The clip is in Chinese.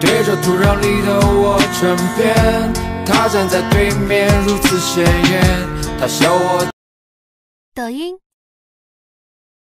对着土壤里的我争辩，他站在对面如此显眼，他笑我。抖音。